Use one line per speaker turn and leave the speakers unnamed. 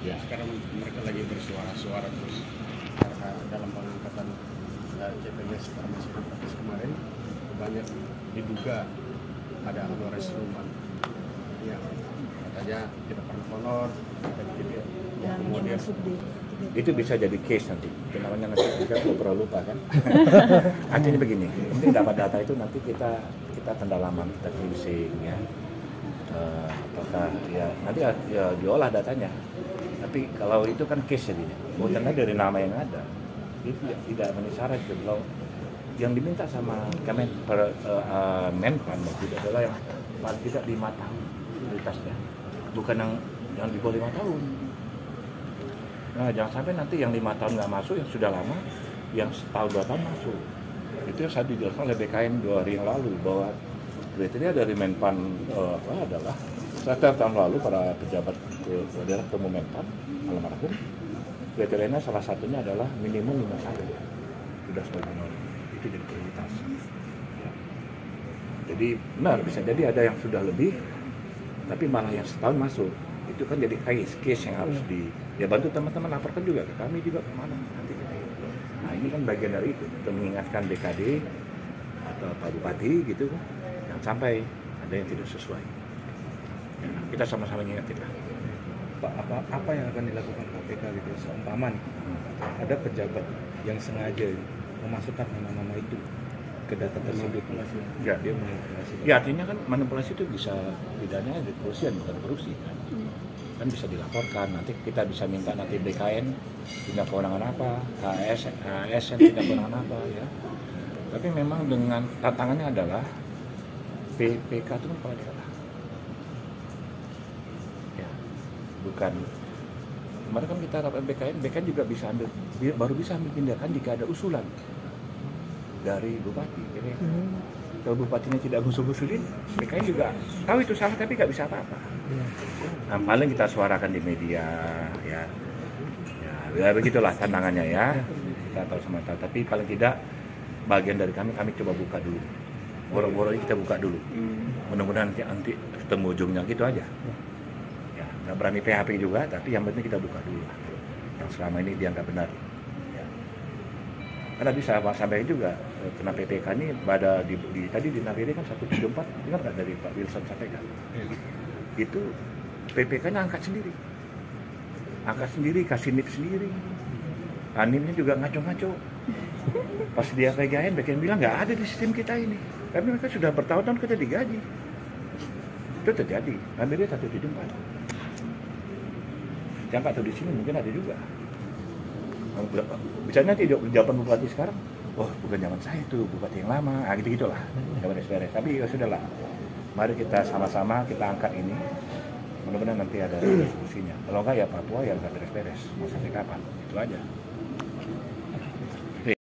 Ya.
Sekarang mereka lagi bersuara-suara terus karena dalam pengangkatan uh, CPNS Farmasi dan Praktis kemarin banyak diduga ada anggota siluman. Ya, katanya tidak pernah honor dan
yang
Kemudian
itu bisa jadi case nanti. Namanya nanti kita ngobrol lupa kan? Artinya begini penting dapat data itu nanti kita kita pendalaman kita cleansing ya. Eh, apakah ya nanti ya, ya diolah datanya tapi kalau itu kan case jadinya. Bukannya dari nama yang ada. Itu tidak, tidak memenuhi syarat kalau yang diminta sama Kemen per, eh, Menpan itu adalah yang paling tidak lima tahun prioritasnya. Bukan yang yang di bawah lima tahun. Nah, jangan sampai nanti yang lima tahun nggak masuk, yang sudah lama, yang setahun dua tahun masuk. Itu yang saya dijelaskan oleh BKN dua hari yang lalu bahwa kriteria dari Menpan apa adalah setelah tahun lalu para pejabat eh, daerah ketemu Menpan almarhum kriterianya salah satunya adalah minimum lima tahun. Sudah sebagai itu jadi prioritas. Ya. Jadi benar bisa jadi ada yang sudah lebih tapi malah yang setahun masuk. Itu kan jadi case case yang harus di ya bantu teman-teman laporkan juga ke kami juga ke mana nanti nah ini kan bagian dari itu untuk mengingatkan BKD atau Pak Bupati gitu yang sampai ada yang tidak sesuai kita sama-sama ingatin lah
Pak, apa apa yang akan dilakukan KPK gitu seumpama nih ada pejabat yang sengaja memasukkan nama-nama itu ke data tersebut.
Ya.
Dia manipulasi
ya artinya kan manipulasi itu bisa pidana di kepolisian bukan korupsi kan? Kan bisa dilaporkan nanti kita bisa minta nanti BKN punya kewenangan apa KS ASN punya kewenangan apa ya. Tapi memang dengan tantangannya adalah PPK itu kan kepala daerah ya bukan. Kemarin kan kita rapat BKN BKN juga bisa ambil baru bisa ambil tindakan jika ada usulan dari bupati. Jadi kalau bupatinya tidak ngusul-ngusulin BKN juga tahu itu salah tapi nggak bisa apa-apa. Nah, paling kita suarakan di media ya. Ya, ya begitulah tantangannya ya. Kita tahu sama tahu tapi paling tidak bagian dari kami kami coba buka dulu. Boro-boro ini kita buka dulu. Mudah-mudahan nanti, nanti ketemu ujungnya gitu aja. Ya nggak berani PHP juga tapi yang penting kita buka dulu. Yang selama ini dianggap benar. Ya. karena bisa Pak sampaikan juga kena PPK ini pada di, di tadi di Naviri kan 174 dengar nggak dari Pak Wilson sampaikan? Itu PPK-nya angkat sendiri. Angkat sendiri kasih NIP sendiri. Animnya juga ngaco-ngaco. Pas dia PGN BKN bilang nggak ada di sistem kita ini. Tapi mereka sudah bertahun-tahun kita digaji. Itu terjadi. Amerika satu tujuh empat yang nggak tahu di sini mungkin ada juga. Bisa nanti jawaban bupati sekarang wah bukan zaman saya itu bupati yang lama. Ah, gitu gitulah nggak beres-beres tapi ya sudahlah mari kita sama-sama kita angkat ini. Mudah-mudahan nanti ada solusinya kalau enggak ya Papua ya nggak beres-beres mau sampai kapan? Itu aja